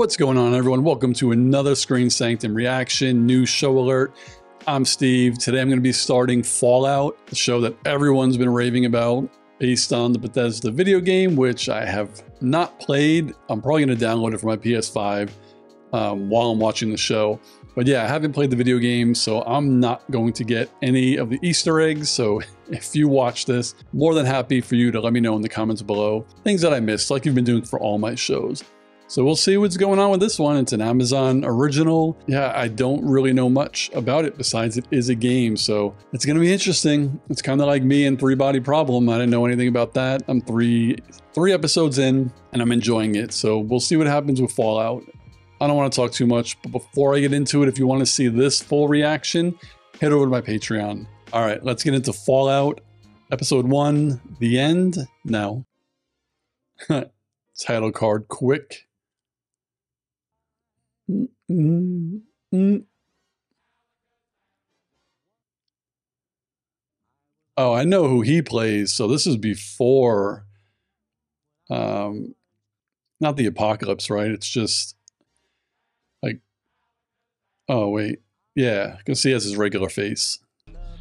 What's going on, everyone? Welcome to another Screen Sanctum reaction, new show alert. I'm Steve. Today I'm going to be starting Fallout, the show that everyone's been raving about, based on the Bethesda video game, which I have not played. I'm probably going to download it for my PS5 um, while I'm watching the show. But yeah, I haven't played the video game, so I'm not going to get any of the Easter eggs. So if you watch this, more than happy for you to let me know in the comments below things that I missed, like you've been doing for all my shows. So we'll see what's going on with this one. It's an Amazon original. Yeah, I don't really know much about it besides it is a game. So it's going to be interesting. It's kind of like me and Three Body Problem. I didn't know anything about that. I'm three three episodes in and I'm enjoying it. So we'll see what happens with Fallout. I don't want to talk too much, but before I get into it, if you want to see this full reaction, head over to my Patreon. All right, let's get into Fallout Episode 1, The End, now. Title card quick. Oh, I know who he plays. So this is before, um, not the apocalypse, right? It's just like, oh wait, yeah, because he has his regular face.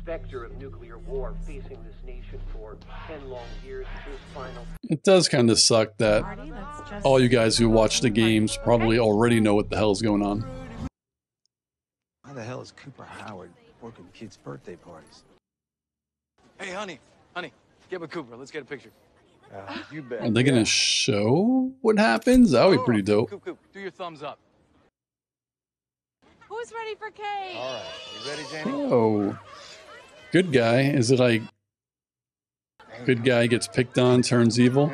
Specter of nuclear war facing this nation for ten long years is final. It does kind of suck that all you guys who watch the games probably already know what the hell is going on. Why the hell is Cooper Howard working kids' birthday parties? Hey, honey, honey, get with Cooper. Let's get a picture. Uh, you bet. Are they gonna show what happens? That would be pretty dope. Coop, Coop, do your thumbs up. Who's ready for cake? All right, you ready, Janie? Oh, good guy. Is it like good guy gets picked on, turns evil?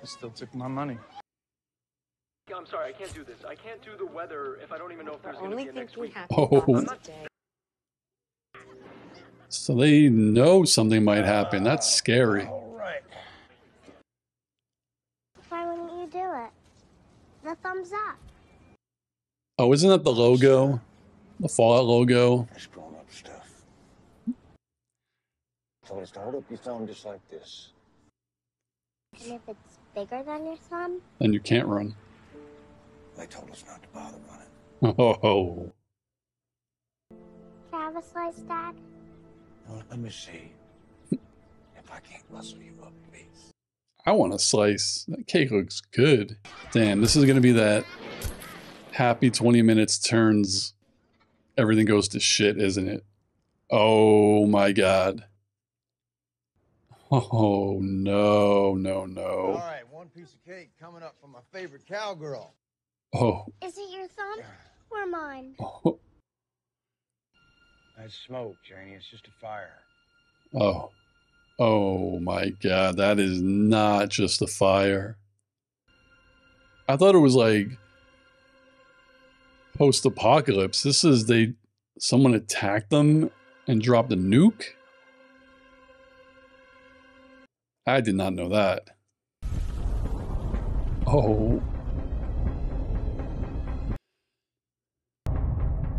You still took my money. I'm sorry, I can't do this. I can't do the weather if I don't even know if there's going to Only be a next we week. have Oh. to about today. So they know something might happen. That's scary. All right. Why wouldn't you do it? The thumbs up. Oh, isn't that the logo? The Fallout logo? That's grown up stuff. Told us to hold up your thumb just like this. And if it's bigger than your thumb, And you can't run. They told us not to bother running. Oh, can I have a slice, Dad? Now, let me see. if I can't rustle you up, please. I want a slice. That cake looks good. Damn, this is going to be that happy 20 minutes turns everything goes to shit, isn't it? Oh my god. Oh no, no, no. right, one piece of cake coming up from my favorite cowgirl. Oh, Is it your thumb or mine? oh, That's smoke, Janie. It's just a fire. oh, oh my god, that is not just a fire. I thought it was like post apocalypse. This is they someone attacked them and dropped a nuke. I did not know that. Oh.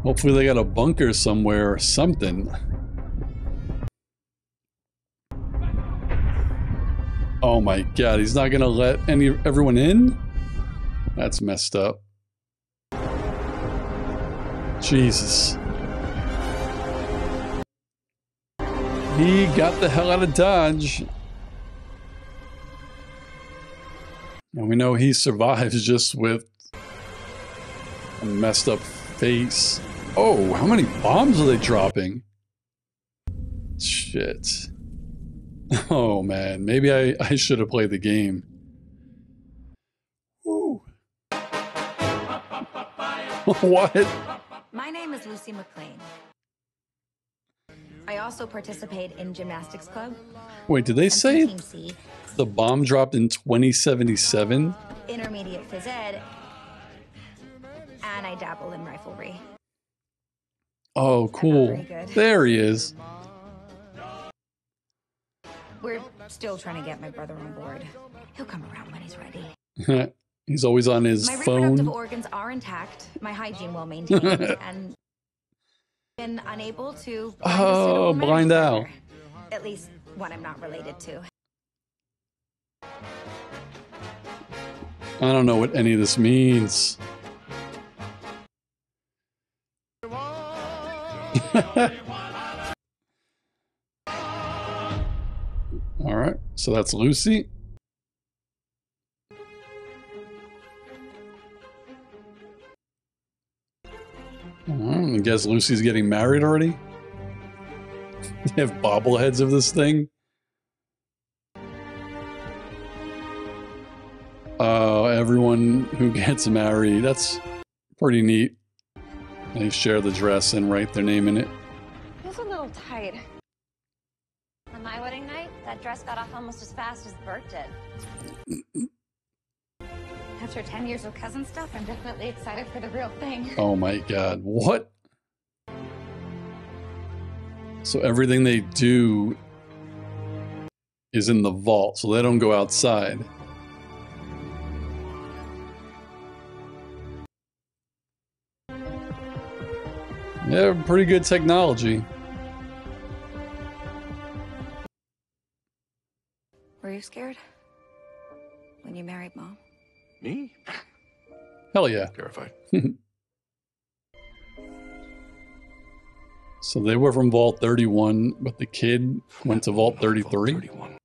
Hopefully they got a bunker somewhere or something. Oh my god, he's not gonna let any everyone in? That's messed up. Jesus. He got the hell out of Dodge. And we know he survives just with a messed up face. Oh, how many bombs are they dropping? Shit. Oh man, maybe I, I should have played the game. Ooh. what? My name is Lucy MacLean. I also participate in gymnastics club. Wait, did they say the bomb dropped in 2077? intermediate phys ed, and I dabble in riflery. Oh, cool. There he is. We're still trying to get my brother on board. He'll come around when he's ready. He's always on his My reproductive phone. organs are intact, my hygiene well maintained, and been unable to. Oh, blind out. At least one I'm not related to. I don't know what any of this means. All right, so that's Lucy. I guess Lucy's getting married already. They have bobbleheads of this thing. Oh, everyone who gets married. That's pretty neat. They share the dress and write their name in it. Feels a little tight. On my wedding night, that dress got off almost as fast as Bert did. After 10 years of cousin stuff, I'm definitely excited for the real thing. Oh my god, what? So everything they do is in the vault, so they don't go outside. Yeah, pretty good technology. Were you scared? When you married mom? Me? Hell yeah. Terrified. So they were from Vault 31, but the kid went to Vault 33. 31.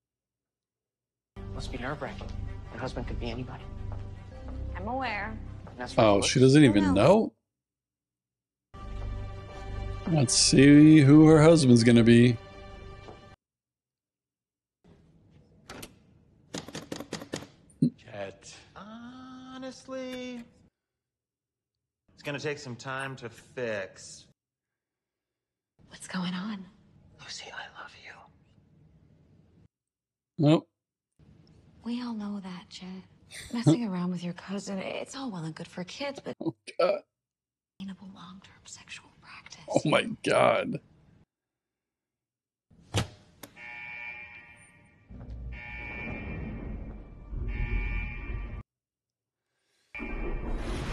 Must be nerve wracking. Your husband could be anybody. I'm aware. And that's for Oh, she doesn't even Who know? Let's see who her husband's gonna be. Jet. Honestly, it's gonna take some time to fix. What's going on? Lucy, I love you. Nope. We all know that, Jet. Messing around with your cousin, it's all well and good for kids, but oh god. sustainable long-term sexual practice. Oh my god.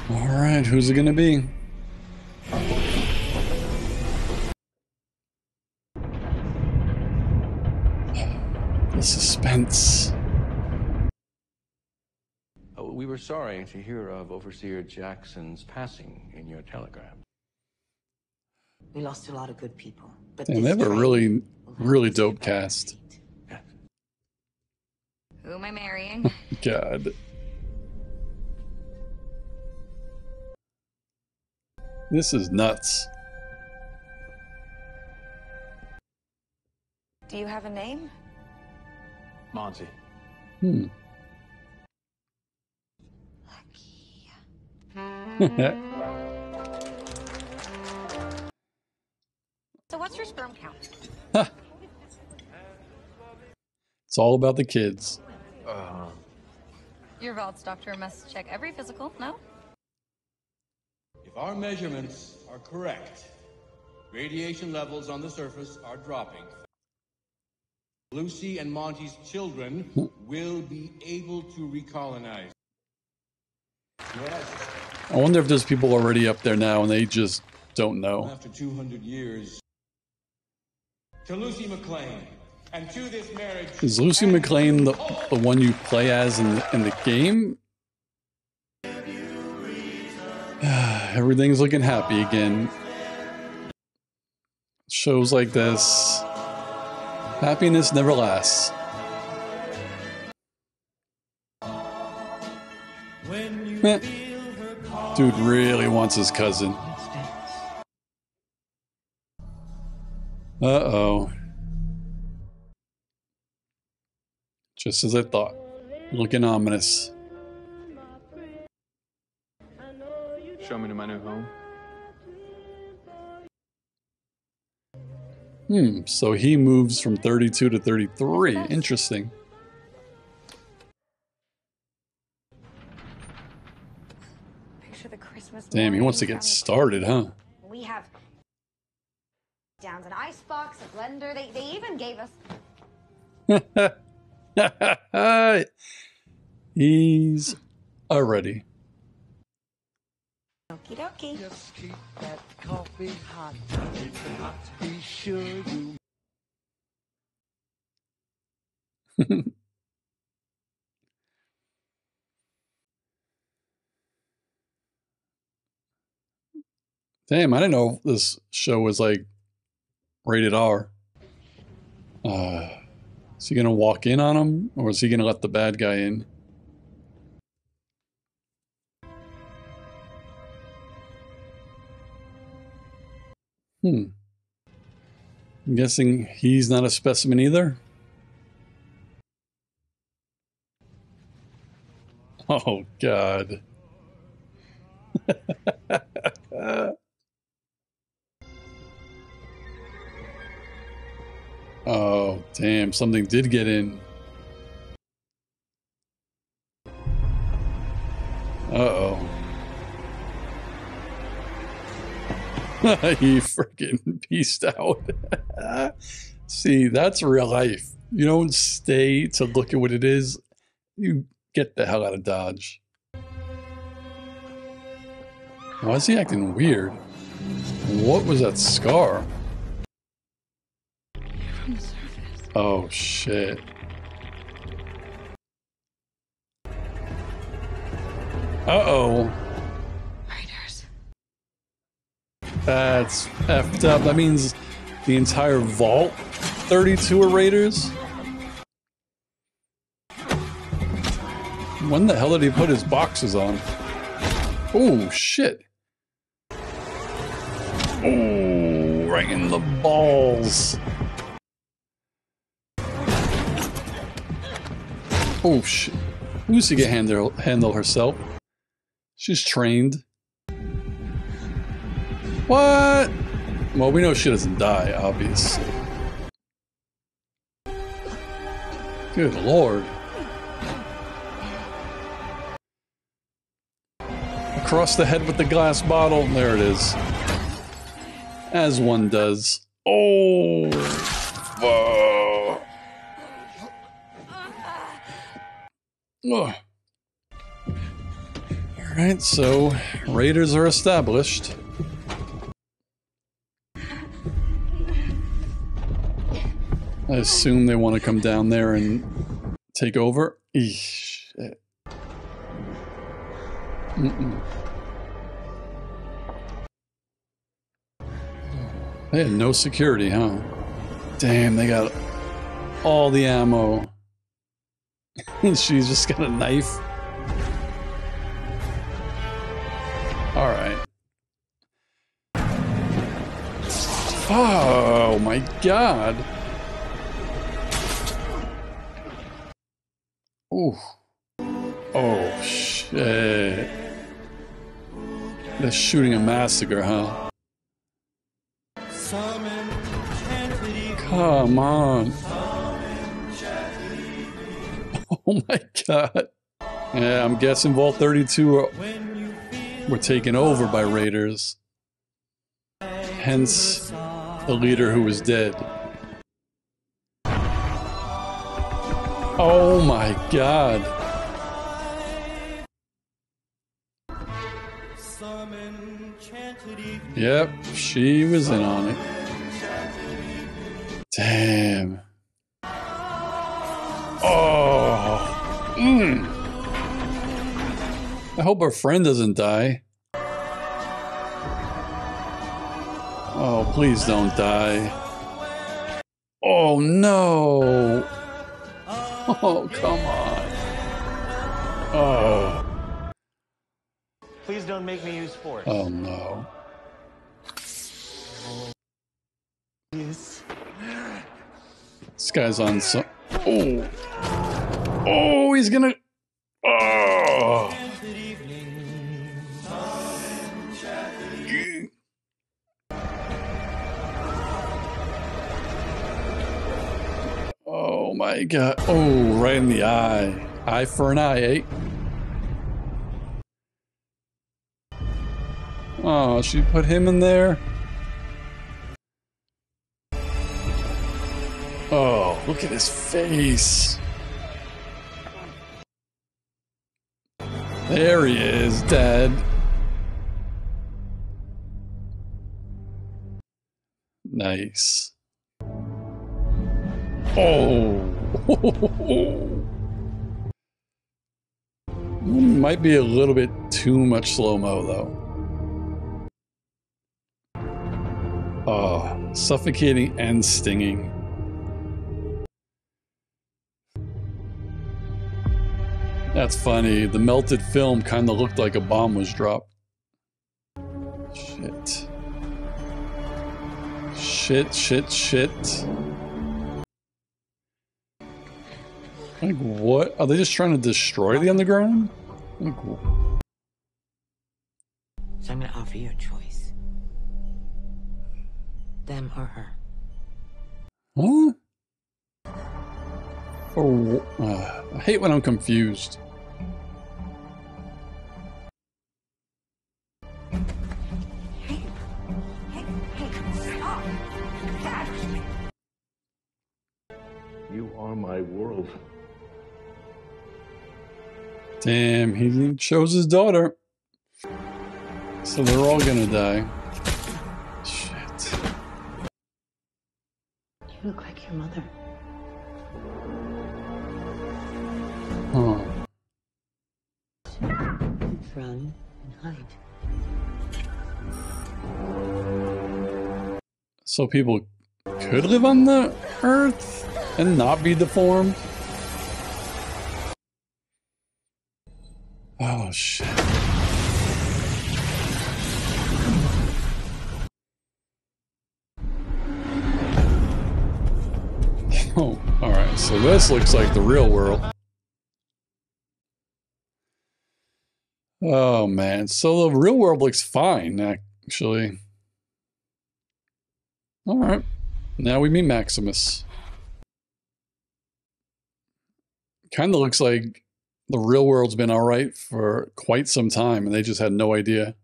All right, who's it gonna be? The suspense. Uh, we were sorry to hear of Overseer Jackson's passing in your telegram. We lost a lot of good people. But Damn, this they have a really, really dope cast. Who am I marrying? God. This is nuts. Do you have a name? Monty. Hmm. Lucky. what's your sperm count? It's all about the kids. Uh, Your vault's doctor must check every physical, no? If our measurements are correct, radiation levels on the surface are dropping. Lucy and Monty's children will be able to recolonize. Yes, I wonder if there's people already up there now and they just don't know. after 200 years. To Lucy MacLean and to this marriage. Is Lucy MacLean the, the one you play as in the, in the game? Everything's looking happy again. Shows like this, happiness never lasts. Eh. Dude really wants his cousin. Uh oh. Just as I thought. Looking ominous. show me to my new home. Hmm, so he moves from 32 to 33. Interesting. Picture the Christmas. Damn, he wants to get started, huh? We have downs an icebox, a blender. They, they even gave us He's already. okie dokie. Just keep that coffee hot. Keep it hot. Be sure you Damn, I didn't know this show was like rated R. Uh, is he gonna walk in on him, or is he gonna let the bad guy in? Hmm. I'm guessing he's not a specimen either. Oh, God. oh, damn. Something did get in. Uh-oh. he freaking pieced out. See, that's real life. You don't stay to look at what it is. You get the hell out of Dodge. Why is he acting weird? What was that scar? Oh shit. Uh-oh. Raiders. That's effed up. That means the entire vault 32 are raiders? When the hell did he put his boxes on? Oh, shit. Oh, right in the balls. Oh, shit. Lucy can handle, handle herself. She's trained. What? Well, we know she doesn't die, obviously. Good lord. Across the head with the glass bottle. There it is. As one does. Oh! Whoa. Ugh. Alright, so raiders are established. I assume they want to come down there and take over. Eesh. Mm -mm. They had no security, huh? Damn, they got all the ammo. She's just got a knife. All right. Oh my god. Ooh. Oh, shit. They're shooting a massacre, huh? Come on. Oh my god. Yeah, I'm guessing Vault 32 were, were taken over by Raiders. Hence, the leader who was dead. Oh my god. Yep, she was in on it. Damn. Oh. Mm. I hope our friend doesn't die. Oh, please don't die. Oh no. Oh, come on. Oh. Please don't make me use force. Oh no. Yes. This guy's on some. Oh. Oh, he's gonna. Oh. Oh my god. Oh, right in the eye. Eye for an eye, eh? Oh, she put him in there? Oh, look at his face. There he is, dead. Nice. Oh. Might be a little bit too much slow-mo, though. Oh, suffocating and stinging. That's funny. The melted film kind of looked like a bomb was dropped. Shit. Shit, shit, shit. Like, what? Are they just trying to destroy the underground? Like, So I'm gonna offer you a choice. Them or her. Huh? For uh, I hate when I'm confused. You are my world. Damn, he chose his daughter. So they're all gonna die. Shit. You look like your mother. Run and hide. So people could live on the earth and not be deformed? Oh shit. Oh, alright, so this looks like the real world. Oh man, so the real world looks fine, actually. Alright, now we meet Maximus. Kind of looks like the real world's been alright for quite some time and they just had no idea.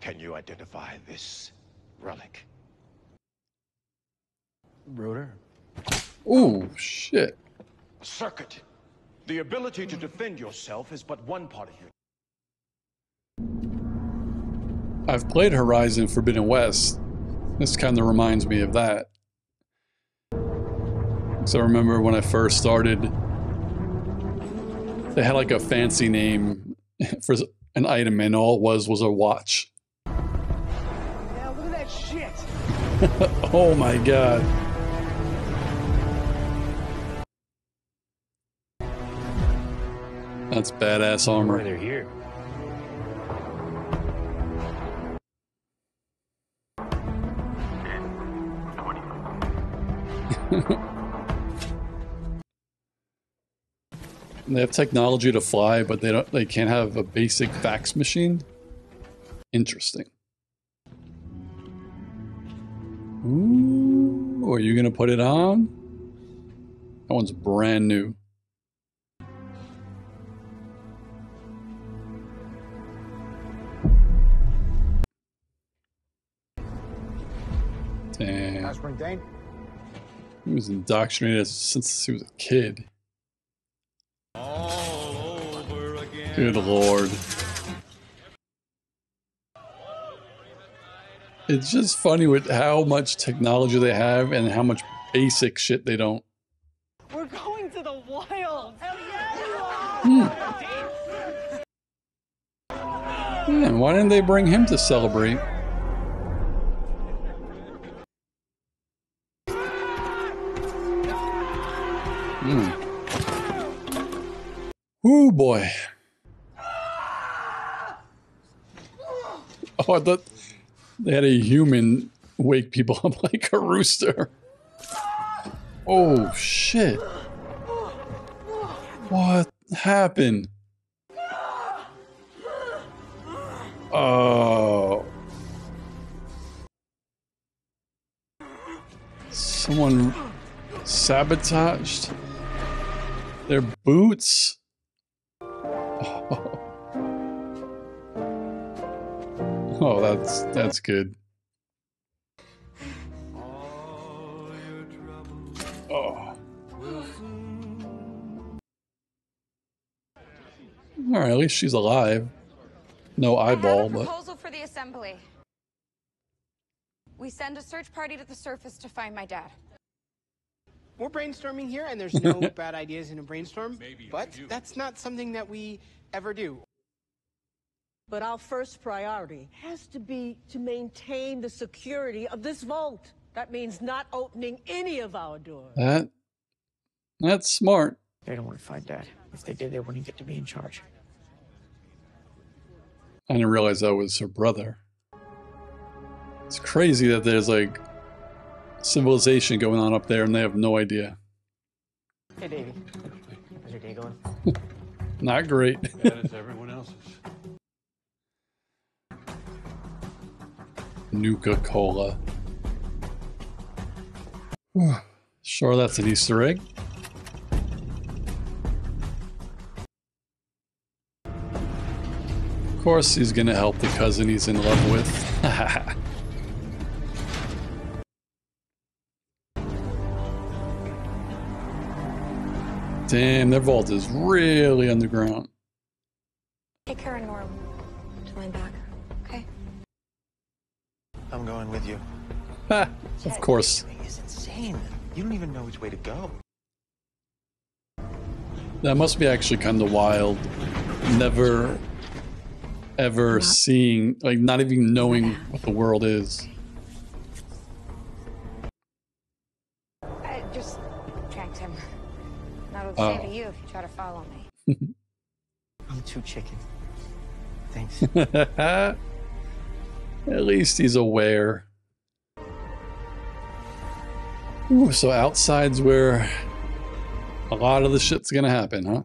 Can you identify this relic? Rotor? Oh shit. Circuit. The ability to defend yourself is but one part of you. I've played Horizon Forbidden West. This kind of reminds me of that. So I remember when I first started, they had like a fancy name for an item, and all it was was a watch. Now look at that shit! oh my god. That's badass armor. they're here. They have technology to fly, but they don't. They can't have a basic fax machine. Interesting. Ooh, are you gonna put it on? That one's brand new. Damn. Aspirant Dane? He was indoctrinated since he was a kid. Good lord. It's just funny with how much technology they have and how much basic shit they don't. We're going to the wild! Hell Man, hmm. hmm, why didn't they bring him to celebrate? Ooh boy. Oh, I thought they had a human wake people up like a rooster. Oh shit. What happened? Oh. Someone sabotaged their boots. Oh, that's that's good. Oh. All right, at least she's alive. No eyeball, but Proposal for the assembly. We send a search party to the surface to find my dad. We're brainstorming here, and there's no bad ideas in a brainstorm. but that's not something that we ever do. But our first priority has to be to maintain the security of this vault. That means not opening any of our doors. That that's smart. They don't want to find Dad. If they did, they wouldn't get to be in charge. I didn't realize that was her brother. It's crazy that there's like civilization going on up there and they have no idea. Hey, Davey. How's your day going? Not great. Bad as everyone else's. Nuka Cola. sure, that's an Easter egg. Of course, he's gonna help the cousin he's in love with. Damn, their vault is really underground. Take her and Norm to my back, okay? I'm going with you. Ha, of course. It's insane. You don't even know which way to go. That must be actually kind of wild. Never, ever seeing, like, not even knowing what the world is. Not the Oh. to you if you try to follow me. I'm too chicken. Thanks. At least he's aware. Ooh, so outside's where a lot of the shit's gonna happen, huh?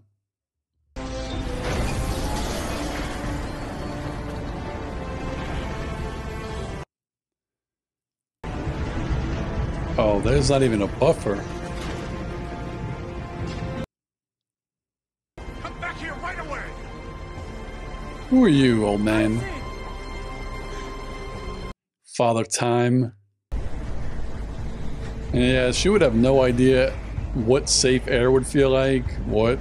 Oh, there's not even a buffer. Who are you, old man? Father Time. Yeah, she would have no idea what safe air would feel like. What?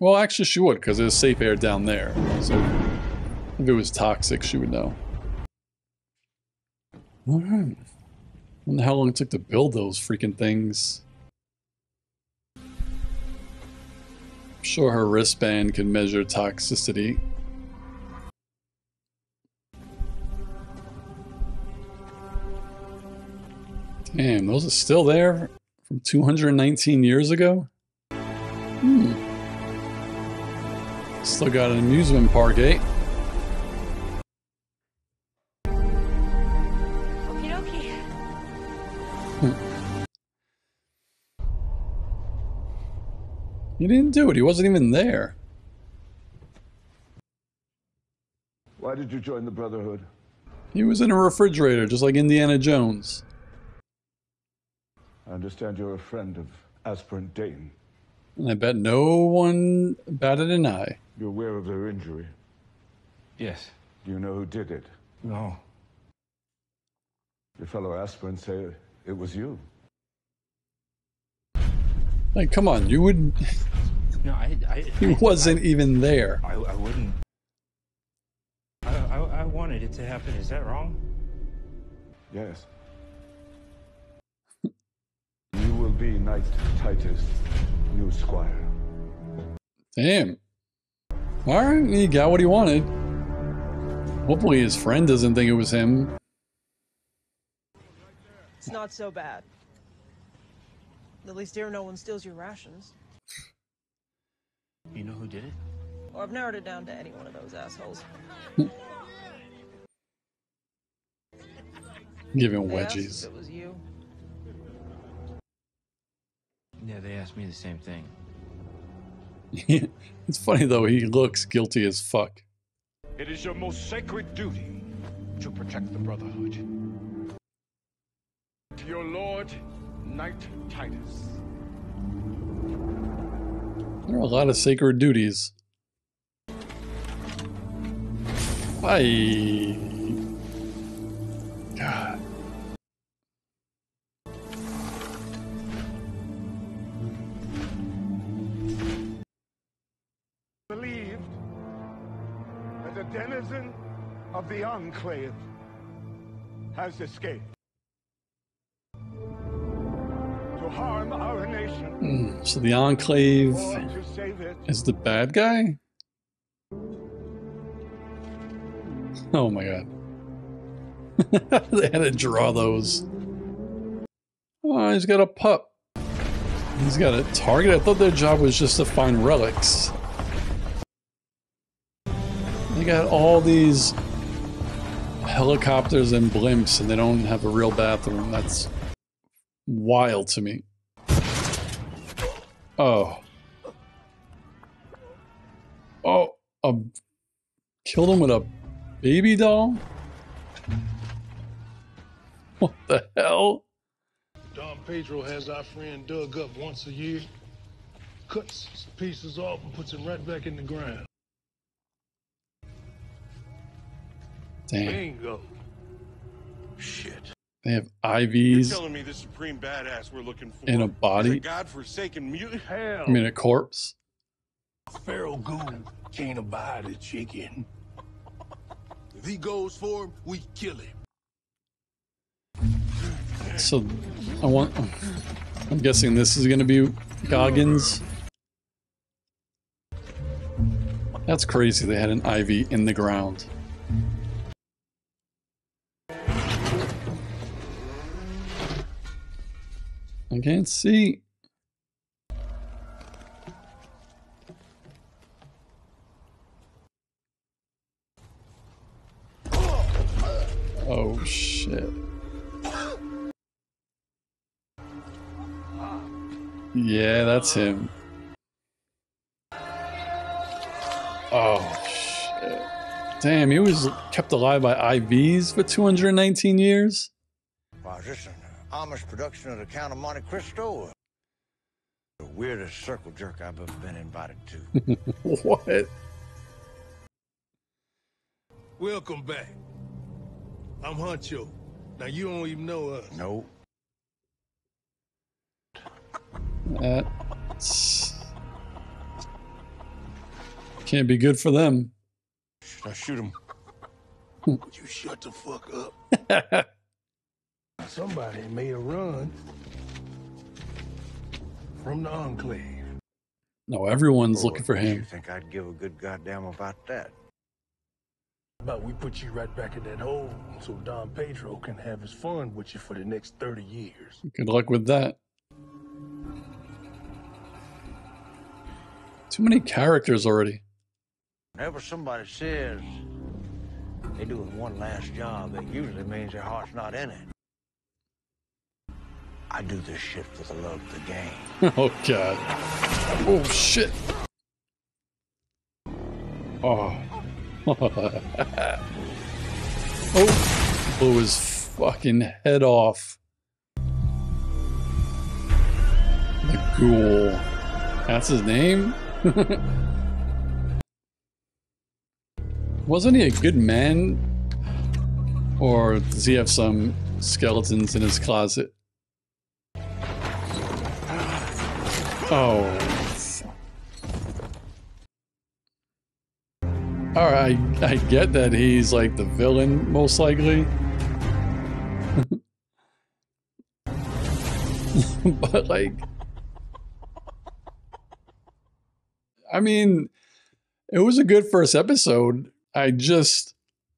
Well, actually, she would, because there's safe air down there. So if it was toxic, she would know. Alright. Wonder how long it took to build those freaking things. I'm sure her wristband can measure toxicity. Damn, those are still there from 219 years ago? Hmm. Still got an amusement park, eh? Okie dokie. He didn't do it. He wasn't even there. Why did you join the Brotherhood? He was in a refrigerator, just like Indiana Jones. I understand you're a friend of Aspirant Dane. I bet no one batted an eye. You're aware of their injury. Yes. Do you know who did it? No. Your fellow Aspirant say it was you. Like, come on, you would. No, I. I He wasn't even there. I, I wouldn't. I, I, I wanted it to happen. Is that wrong? Yes. Be Knight Titus, new squire. Damn. Alright, he got what he wanted. Hopefully his friend doesn't think it was him. It's not so bad. At least here no one steals your rations. You know who did it? Or I've narrowed it down to any one of those assholes. Giving They asked wedgies. Yeah, they asked me the same thing. it's funny though, he looks guilty as fuck. It is your most sacred duty to protect the Brotherhood. To your lord, Knight Titus. There are a lot of sacred duties. I. God. Enclave has escaped. To harm our nation. Mm, So the Enclave Or to save it. is the bad guy? Oh my god. they had to draw those. Oh, he's got a pup. He's got a target. I thought their job was just to find relics. They got all these helicopters and blimps, and they don't have a real bathroom. That's wild to me. Oh. Oh, a, killed him with a baby doll? What the hell? Don Pedro has our friend dug up once a year, cuts pieces off and puts them right back in the ground. Damn. Bingo. Shit. They have You're telling me the supreme badass we're looking for in a body. a body. godforsaken mutant? Hell. I mean, a corpse. Feral ghoul can't abide a chicken. If he goes for him, we kill him. So, I want. I'm guessing this is going to be Goggins. That's crazy. They had an IV in the ground. I can't see. Oh shit. Yeah, that's him. Oh shit. Damn, he was kept alive by IVs for 219 years? Amish production of the Count of Monte Cristo? The weirdest circle jerk I've ever been invited to. what? Welcome back. I'm Huncho. Now you don't even know us. No. That's can't be good for them. Now shoot him. Hmm. You shut the fuck up. Somebody made a run from the Enclave. No, everyone's oh, looking for him. You him. think I'd give a good goddamn about that? But we put you right back in that hole so Don Pedro can have his fun with you for the next 30 years. Good luck with that. Too many characters already. Whenever somebody says they're doing one last job, that usually means their heart's not in it. I do this shit for the love of the game. oh god. Oh shit. Oh. oh. Blew his fucking head off. The ghoul. That's his name? Wasn't he a good man? Or does he have some skeletons in his closet? Oh. Alright, I, I get that he's like the villain, most likely. but like. I mean, it was a good first episode. I just.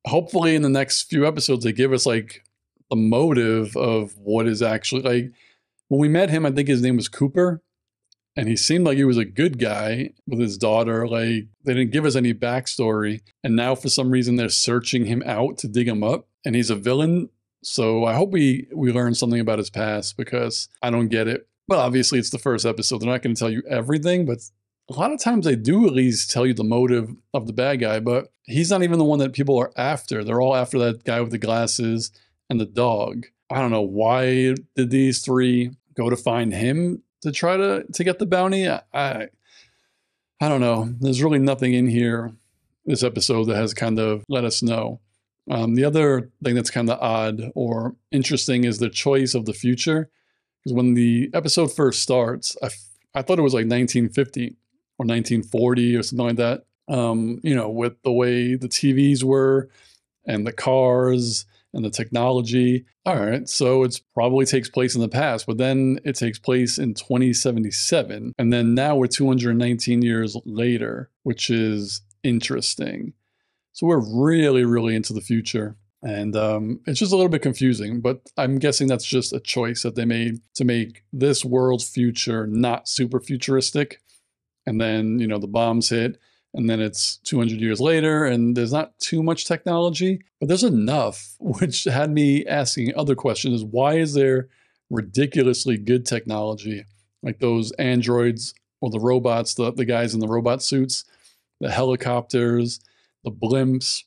Hopefully, in the next few episodes, they give us like the motive of what is actually like. When we met him, I think his name was Cooper and he seemed like he was a good guy with his daughter. Like they didn't give us any backstory, and now for some reason they're searching him out to dig him up, and he's a villain. So I hope we we learn something about his past because I don't get it. But obviously it's the first episode; they're not going to tell you everything, but a lot of times they do at least tell you the motive of the bad guy. But he's not even the one that people are after. They're all after that guy with the glasses and the dog. I don't know why did these three go to find him to try to to get the bounty. I, I don't know. There's really nothing in here this episode that has kind of let us know. Um, the other thing that's kind of odd or interesting is the choice of the future. Because when the episode first starts, I, f- I thought it was like 1950 or 1940 or something like that. Um, you know, with the way the TVs were and the cars and the technology. All right, so it's probably takes place in the past, but then it takes place in 2077. And then now we're 219 years later, which is interesting. So we're really, really into the future. And um, it's just a little bit confusing, but I'm guessing that's just a choice that they made to make this world's future not super futuristic. And then, you know, the bombs hit, and then it's 200 years later, and there's not too much technology, but there's enough, which had me asking other questions. Why is there ridiculously good technology, like those androids or the robots, the, the guys in the robot suits, the helicopters, the blimps,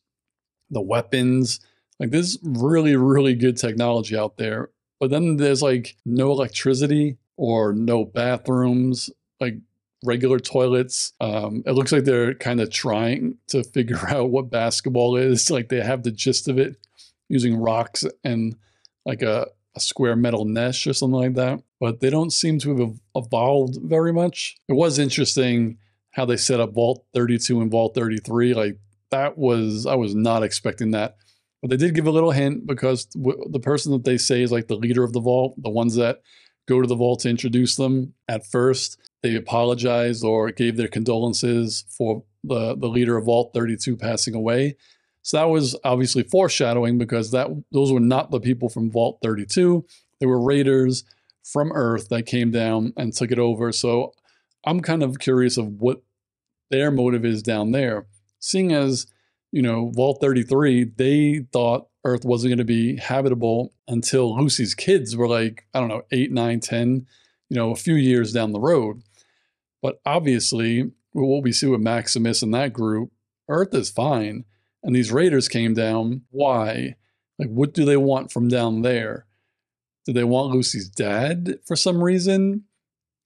the weapons? Like there's really, really good technology out there. But then there's like no electricity or no bathrooms, like regular toilets. Um, it looks like they're kind of trying to figure out what basketball is. Like they have the gist of it using rocks and like a, a square metal mesh or something like that. But they don't seem to have evolved very much. It was interesting how they set up Vault 32 and Vault 33. Like that was, I was not expecting that. But they did give a little hint because the person that they say is like the leader of the vault, the ones that go to the vault to introduce them at first, they apologized or gave their condolences for the, the leader of Vault 32 passing away. So that was obviously foreshadowing because that those were not the people from Vault 32. They were raiders from Earth that came down and took it over. So I'm kind of curious of what their motive is down there, seeing as you know, Vault 33, they thought Earth wasn't going to be habitable until Lucy's kids were like, I don't know, eight, nine, 10, you know, a few years down the road. But obviously, what we see with Maximus and that group, Earth is fine. And these raiders came down. Why? Like, what do they want from down there? Do they want Lucy's dad for some reason?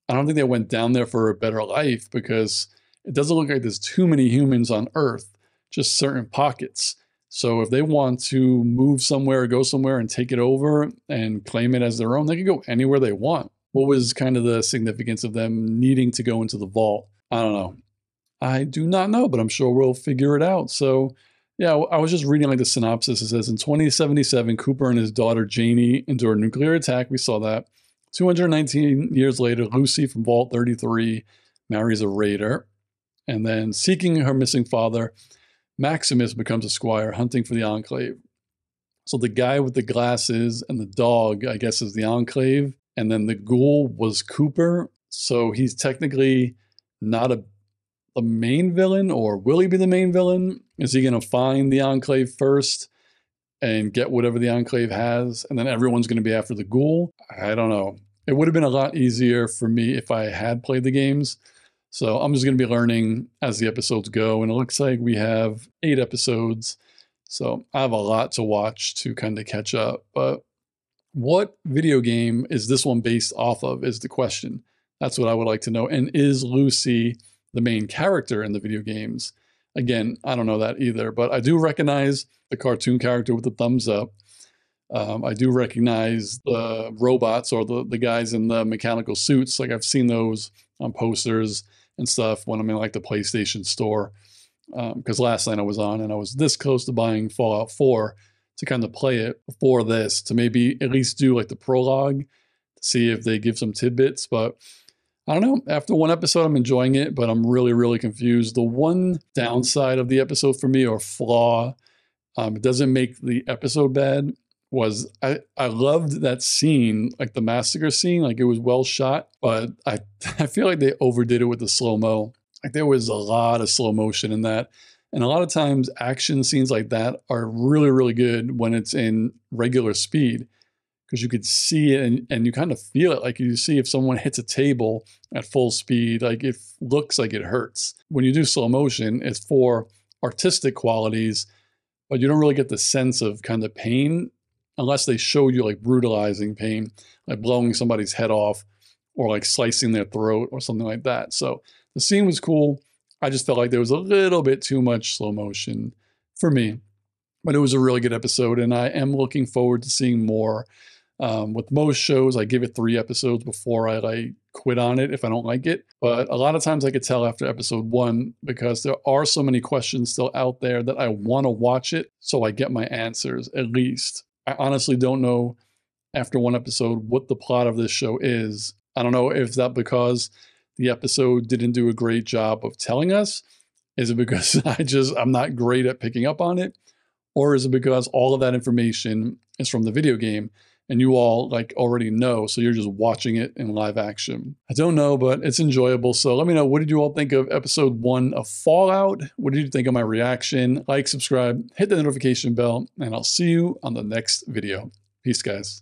I don't think they went down there for a better life because it doesn't look like there's too many humans on Earth just certain pockets. So if they want to move somewhere, or go somewhere and take it over and claim it as their own, they can go anywhere they want. What was kind of the significance of them needing to go into the vault? I don't know. I do not know, but I'm sure we'll figure it out. So, yeah, I was just reading like the synopsis. It says in 2077, Cooper and his daughter Janey endure a nuclear attack. We saw that. 219 years later, Lucy from Vault 33 marries a raider. And then, seeking her missing father, Maximus becomes a squire hunting for the Enclave. So the guy with the glasses and the dog, I guess, is the Enclave. And then the ghoul was Cooper. So he's technically not a the main villain, or will he be the main villain? Is he going to find the Enclave first and get whatever the Enclave has, and then everyone's going to be after the ghoul? I don't know. It would have been a lot easier for me if I had played the games so I'm just going to be learning as the episodes go. And it looks like we have eight episodes. So I have a lot to watch to kind of catch up. But what video game is this one based off of is the question. That's what I would like to know. And is Lucy the main character in the video games? Again, I don't know that either, but I do recognize the cartoon character with the thumbs up. Um, I do recognize the robots or the, the guys in the mechanical suits. Like I've seen those on posters and stuff when I'm in like the PlayStation store. Because um, last night I was on and I was this close to buying Fallout 4 to kind of play it before this to maybe at least do like the prologue to see if they give some tidbits. But I don't know. After one episode, I'm enjoying it, but I'm really, really confused. The one downside of the episode for me or flaw, um, it doesn't make the episode bad was I, I loved that scene, like the massacre scene, like it was well shot, but I, I feel like they overdid it with the slow mo. Like there was a lot of slow motion in that. And a lot of times action scenes like that are really, really good when it's in regular speed because you could see it and, and you kind of feel it. Like you see if someone hits a table at full speed, like it looks like it hurts. When you do slow motion, it's for artistic qualities, but you don't really get the sense of kind of pain unless they show you like brutalizing pain, like blowing somebody's head off or like slicing their throat or something like that. So the scene was cool. I just felt like there was a little bit too much slow motion for me, but it was a really good episode, and I am looking forward to seeing more. Um, with most shows, I give it three episodes before I like quit on it if I don't like it. But a lot of times I could tell after episode one because there are so many questions still out there that I want to watch it so I get my answers at least. I honestly don't know after one episode what the plot of this show is. I don't know if that because the episode didn't do a great job of telling us, Is it because I just, I'm not great at picking up on it? Or is it because all of that information is from the video game and you all like already know, so you're just watching it in live action? I don't know, but it's enjoyable. So let me know, what did you all think of episode one of Fallout? What did you think of my reaction? Like, subscribe, hit the notification bell, and I'll see you on the next video. Peace, guys.